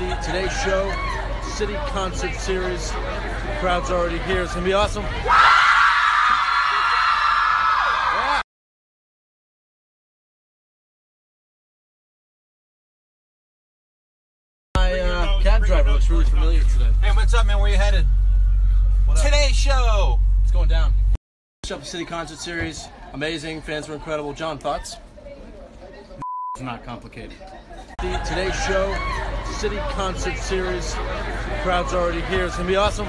The today's show, Citi Concert Series. Crowd's already here. It's gonna be awesome. My uh, cab driver looks really familiar today. Hey, what's up, man? Where you headed? Today's show. It's going down. Up Citi Concert Series, amazing. Fans were incredible. John, thoughts? It's not complicated. The today's show, Citi Concert Series. The Crowd's already here. It's gonna be awesome.